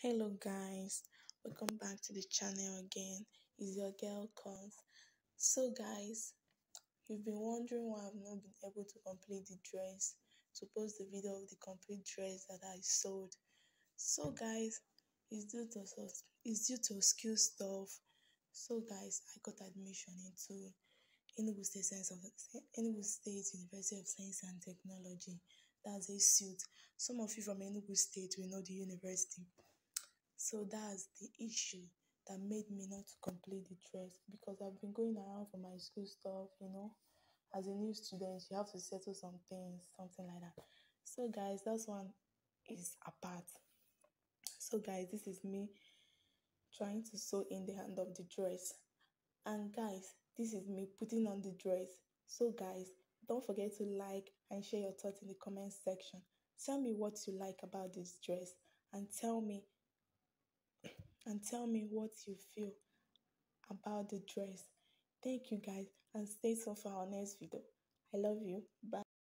hello guys. Welcome back to the channel again. Is your girl Cons. So guys you've been wondering why I've not been able to complete the dress to post the video of the complete dress that I sold. So guys it's due to it's due to skill stuff. So guys I got admission into Enugu State Science of Enugu State University of Science and Technology. That's ESUT. Some of you from Enugu State will know the university so that's the issue that made me not complete the dress because I've been going around for my school stuff, you know. As a new student, you have to settle some things, something like that. So, guys, that's one is apart. So, guys, this is me trying to sew in the hand of the dress. And, guys, this is me putting on the dress. So, guys, don't forget to like and share your thoughts in the comment section. Tell me what you like about this dress and tell me and tell me what you feel about the dress. Thank you guys and stay tuned for our next video. I love you. Bye.